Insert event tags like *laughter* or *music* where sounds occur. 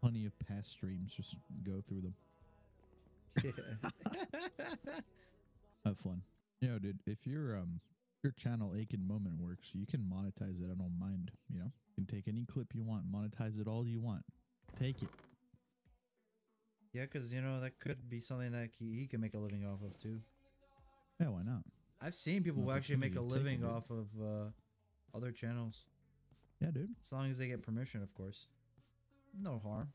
plenty of past streams. Just go through them. Yeah. *laughs* Have fun. You know, dude, if your um your channel Akin Moment works, you can monetize it. I don't mind. You know, you can take any clip you want, monetize it all you want. Take it. yeah, because you know that could be something that he, he can make a living off of too. Yeah, why not? I've seen people who actually make a opportunity, take it, living off of uh, other channels, Yeah, dude. as long as they get permission, of course. No harm.